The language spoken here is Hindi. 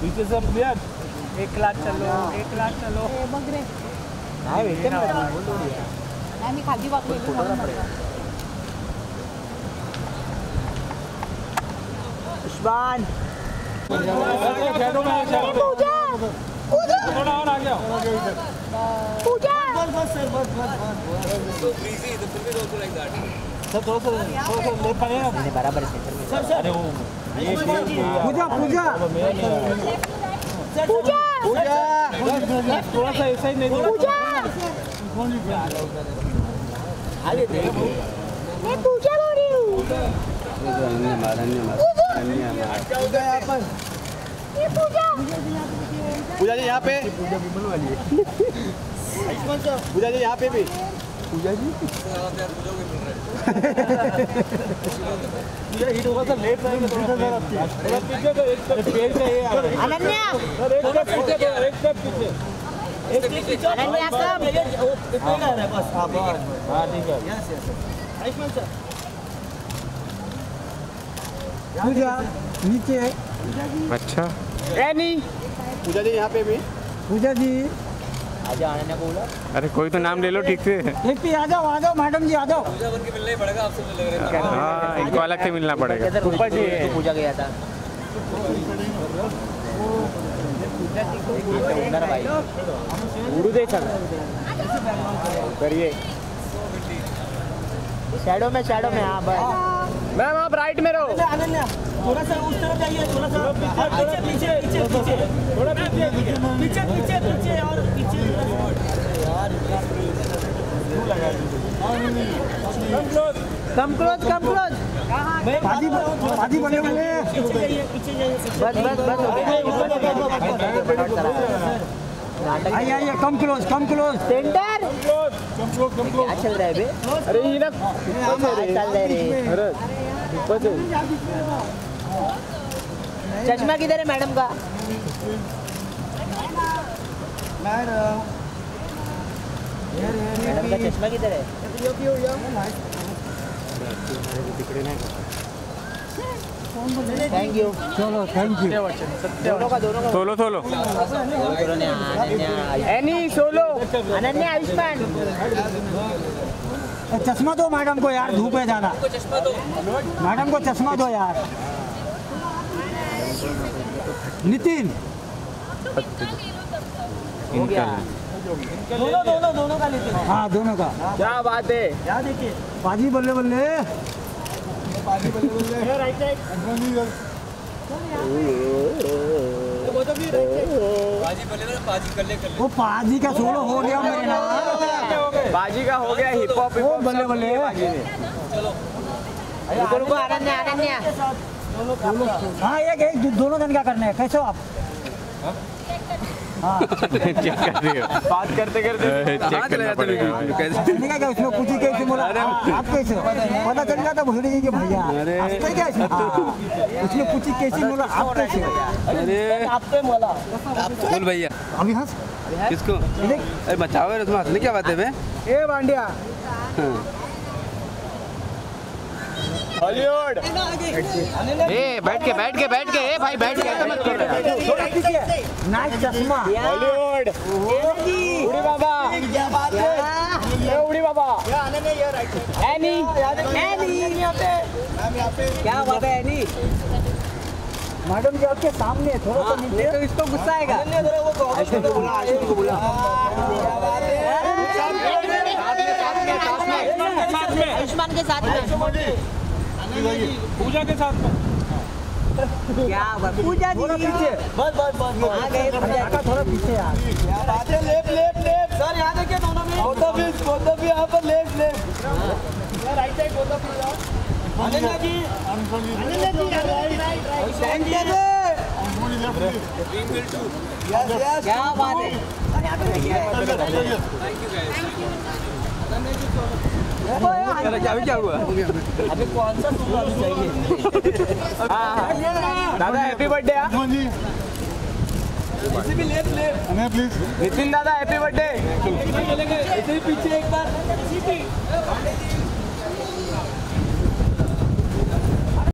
पीछे से प्लेयर एक लाख चलो एक लाख चलो। हे बघ रे। नाही भेटते ना. नाही मी खाली वाकलेली. उस्मान शैडो में शैडो थोड़ा और आ गया सर थोड़ा सा थोड़ा सा ले पाए ना बराबर सेंटर में अरे वो ये पूजा। पूजा। पूजा। थोड़ा सा ऐसा ही। नहीं पूजा। आले ते पूजा जी, यहाँ पे। पूजा जी, यहाँ पे भी। हिट होगा सर थोड़ा सा थोड़ा पीछे तो एक स्टेप पेड़ से ये आ रहा अनन्या! सर एक स्टेप पीछे तो एक स्टेप पीछे। अनन्या कम हाँ ठीक है। पूजा नीचे। अच्छा। एनी पूजा जी यहाँ पे भी। पूजा जी। आजा अनन्या को बोला। अरे कोई तो नाम ले लो ठीक से। आ जाओ आ जाओ मैडम जी आ जाओ। हाँ इनको अलग से मिलना पड़ेगा। ऊपर जी। पूजा गया था। उधर भाई उड़ू दे चल करिए। शैडो में शैडो में हाँ भाई मैम आप राइट में रहो। थोड़ा सा उस तरफ़ जाइए थोड़ा सा पीछे पीछे पीछे पीछे थोड़ा पीछे पीछे पीछे पीछे और पीछे कम क्लोज कम क्लोज आदि आदि बने हुए पीछे जाइए पीछे जाइए बस बस बस आइए आइए come close come close centre क्या चल रहा है बे अरे ये ना चल रहा है रे अरे ऊपर से चश्मा किधर है मैडम का? मैडम। का चश्मा किधर है? थैंक यू चलो थैंक यू दोनों का दोनों का। सोलो सोलो दोनों ने अनन्या एनी सोलो। अनन्या आयुष्मान। चश्मा दो मैडम को यार धूप है जाना मैडम को चश्मा दो यार। नितिन। इनका। दोनों दोनों दोनों का नितिन। हाँ दोनों का। क्या बात है? यहाँ देखिए? बाजी बल्ले बल्ले। वो पाजी का सोलो हो गया मेरे नाम। बाजी का हो गया हिप हॉप बल्ले बल्ले। रुको रुको अनन्या अनन्या हाँ एक एक दोनों जन क्या करने हैं? कैसे हो आप? चेक कर रही हो। बात करते करते चेक करना पड़ेगा। क्या उसमें पूछी कैसे बोला? आप कैसे हो? पता चल गया था भूल गई कि भैया। हँसते क्या इसमें? हाँ। उसने पूछी कैसे बोला आप कैसे हो? आप पे मोला बोल भैया। अभी हंस किसको? अरे बचाओ यार, तुम्हें हंसने क्या बात है बे ए बांडिया हॉलीवुड। ए बैठ के बैठ के बैठ के ए भाई बैठ के। मत कर रहा थोड़ा पीछे नाइस चश्मा। हॉलीवुड। उड़ी बाबा। ए उड़ी बाबा। एनी एनी क्या बात है एनी मैडम जी आपके सामने थोड़ा सा नीचे। तो इसको गुस्सा आएगा। को बोला आयुष्मान को बोला आयुष्मान के साथ में। पूजा के साथ में। क्या बात पूजा जी पीछे। बस बस बस आ गए थोड़ा पीछे यार लेफ़्ट लेफ़्ट लेफ़्ट सर यहाँ देखिए दोनों में। Both of you both of you पर left left right side both of you Ananya ji. Ananya ji centre yes yes क्या बात है। अभी क्या हुआ अभी कौन सा चाहिए दादा हैप्पी बर्थडे भी लेफ़्ट लेफ़्ट नितिन दादा हैप्पी बर्थडे पीछे एक बार।